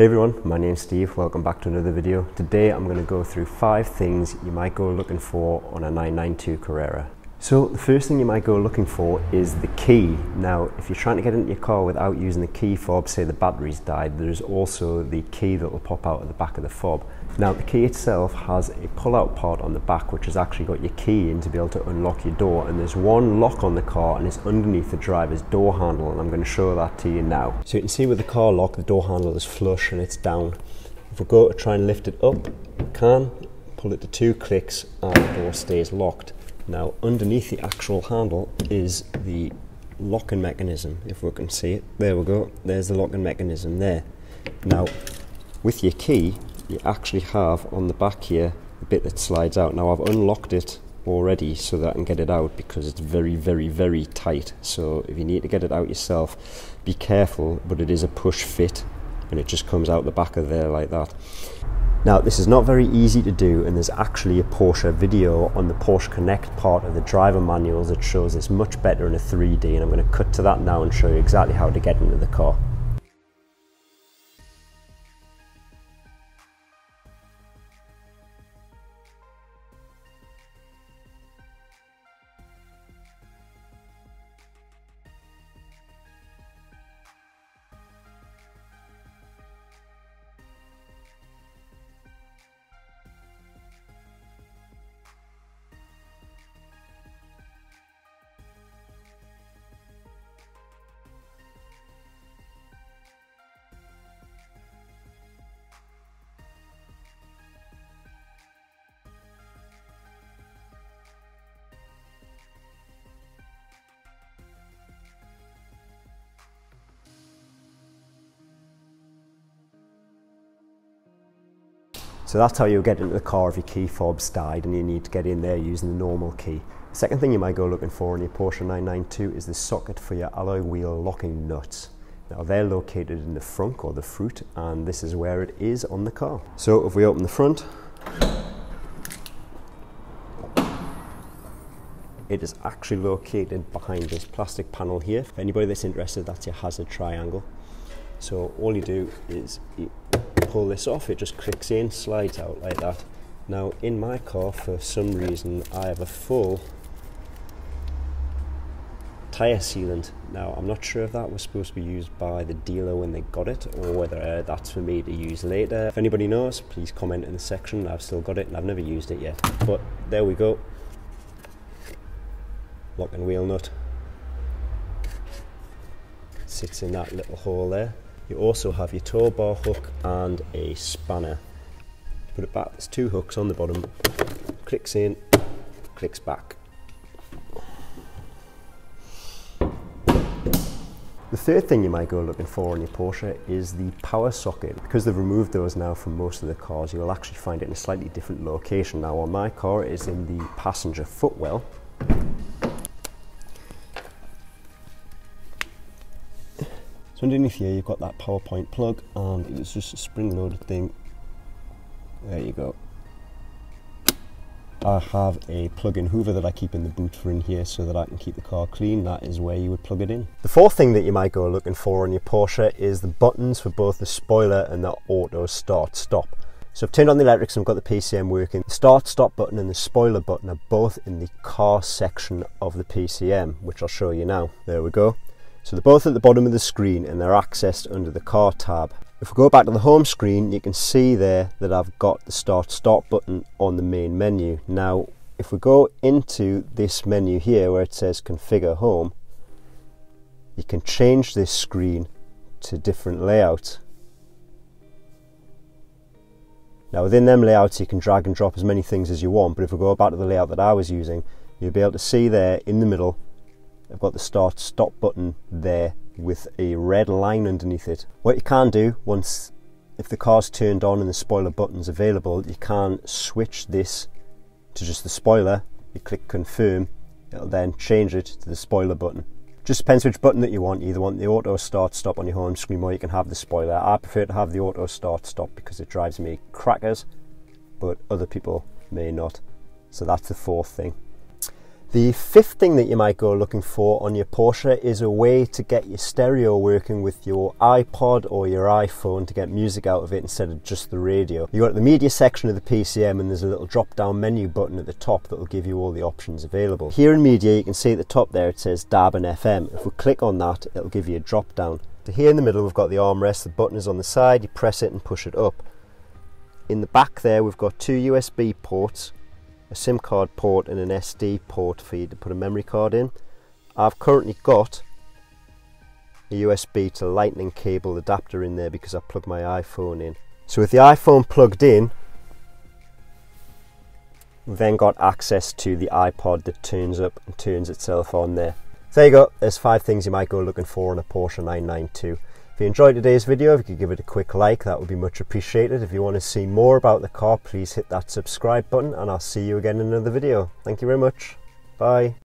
Hey everyone, my name's Steve. Welcome back to another video. Today I'm going to go through five things you might go looking for on a 992 Carrera. So the first thing you might go looking for is the key. Now, if you're trying to get into your car without using the key fob, say the battery's died, there's also the key that will pop out of the back of the fob. Now, the key itself has a pull-out part on the back, which has actually got your key in to be able to unlock your door. And there's one lock on the car, and it's underneath the driver's door handle, and I'm going to show that to you now. So you can see with the car lock, the door handle is flush and it's down. If we go to try and lift it up, can pull it to two clicks, and the door stays locked. Now underneath the actual handle is the locking mechanism, if we can see it. There we go, there's the locking mechanism there. Now with your key, you actually have on the back here a bit that slides out. Now I've unlocked it already so that I can get it out because it's very, very, very tight. So if you need to get it out yourself, be careful, but it is a push fit and it just comes out the back of there like that. Now this is not very easy to do and there's actually a Porsche video on the Porsche Connect part of the driver manuals that shows this much better in a 3D and I'm going to cut to that now and show you exactly how to get into the car. So that's how you'll get into the car if your key fob's died and you need to get in there using the normal key. The second thing you might go looking for in your Porsche 992 is the socket for your alloy wheel locking nuts. Now they're located in the front or the frunk and this is where it is on the car. So if we open the front, it is actually located behind this plastic panel here. For anybody that's interested, that's your hazard triangle. So all you do is you pull this off, it just clicks in, slides out like that. Now in my car, for some reason, I have a full tyre sealant. Now I'm not sure if that was supposed to be used by the dealer when they got it or whether uh, that's for me to use later. If anybody knows, please comment in the section. I've still got it and I've never used it yet. But there we go. Lock and wheel nut. Sits in that little hole there. You also have your tow bar hook and a spanner. Put it back, there's two hooks on the bottom, clicks in, clicks back. The third thing you might go looking for on your Porsche is the power socket. Because they've removed those now from most of the cars, you'll actually find it in a slightly different location. Now on my car, it is in the passenger footwell. So underneath here you've got that power point plug and it's just a spring loaded thing. There you go. I have a plug-in hoover that I keep in the boot for in here so that I can keep the car clean. That is where you would plug it in. The fourth thing that you might go looking for on your Porsche is the buttons for both the spoiler and the auto start stop. So I've turned on the electrics and I've got the PCM working. The start stop button and the spoiler button are both in the car section of the PCM, which I'll show you now. There we go. So they're both at the bottom of the screen and they're accessed under the car tab. If we go back to the home screen, you can see there that I've got the start stop button on the main menu. Now, if we go into this menu here where it says configure home, you can change this screen to different layouts. Now within them layouts you can drag and drop as many things as you want, but if we go back to the layout that I was using, you'll be able to see there in the middle I've got the start stop button there with a red line underneath it. What you can do once if the car's turned on and the spoiler button's available, you can switch this to just the spoiler. You click confirm, it'll then change it to the spoiler button. Just depends which button that you want. You either want the auto start stop on your home screen or you can have the spoiler. I prefer to have the auto start stop because it drives me crackers, but other people may not. So that's the fourth thing. The fifth thing that you might go looking for on your Porsche is a way to get your stereo working with your iPod or your iPhone to get music out of it instead of just the radio. You go to the media section of the PCM and there's a little drop down menu button at the top that will give you all the options available. Here in media you can see at the top there it says DAB and FM. If we click on that it'll give you a drop down. So here in the middle we've got the armrest, the button is on the side, you press it and push it up. In the back there we've got two USB ports a SIM card port and an SD port for you to put a memory card in. I've currently got a USB to lightning cable adapter in there because I plug my iPhone in. So with the iPhone plugged in, then got access to the iPod that turns up and turns itself on there. So there you go, there's five things you might go looking for in a Porsche 992. If you enjoyed today's video, if you could give it a quick like, that would be much appreciated. If you want to see more about the car, please hit that subscribe button and I'll see you again in another video. Thank you very much. Bye.